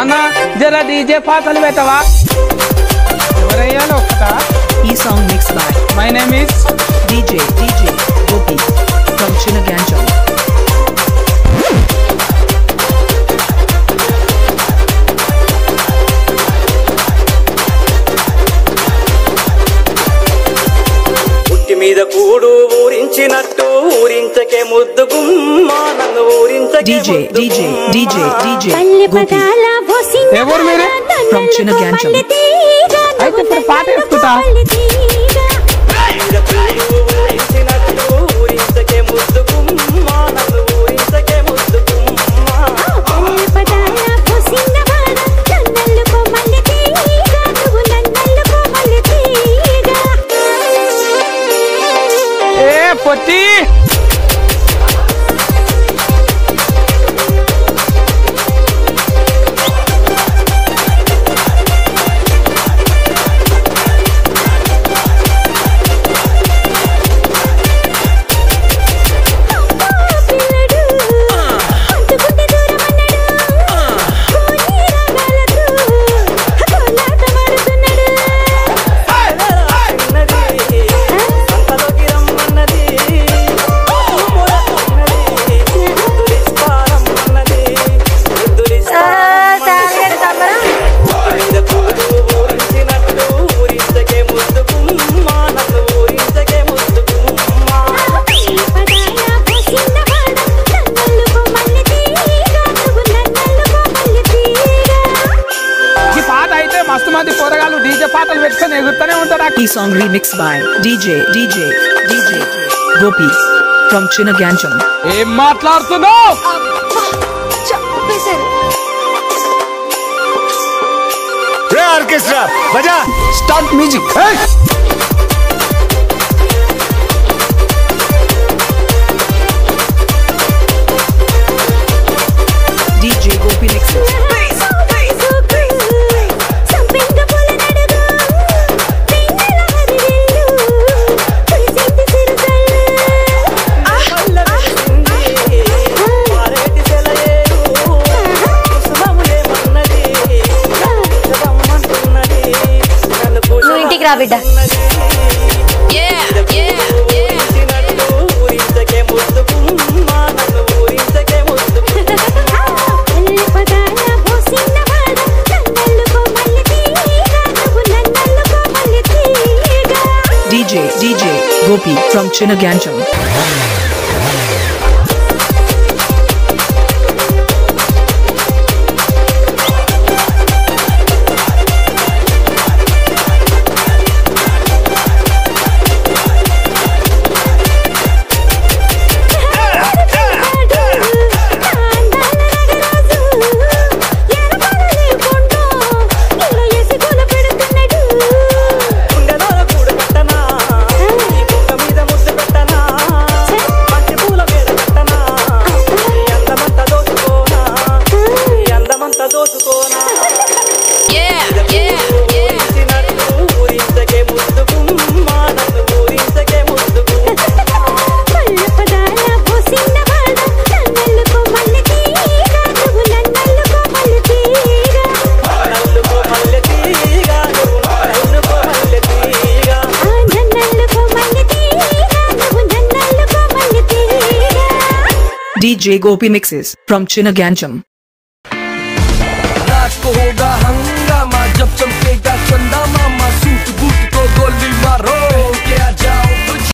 జర డీజే పాటలు పెట్టవా? ఎవరయ్యాలో ఒకటా ఈ song mix by my name is DJ DJ Gopi from Chinaganjam. పుట్టి మీద కూడు ఊరించినట్టు ఊరించకే ముద్దు గుమ్మ. నన్ను ఊరించకే DJ DJ. DJ DJ Gopi ఎవరు మీరు? From Chinaganjam. మల్లె తీగ, అయితే ఇప్పుడు పాట వేసుకుంటా. పాటలు పెట్టుకొని ఎగురుతూనే ఉంటారు ఈ song remixed by DJ DJ DJ Gopi from Chinaganjam. ఏం మాట్లాడుతున్నావు చంపేశారు రే ఆర్కెస్ట్రా బజా స్టార్ట్ మల్లె తీగ DJ DJ Gopi from Chinaganjam. Gopi mixes from Chinaganjam. रात को होगा हंगामा जब चमके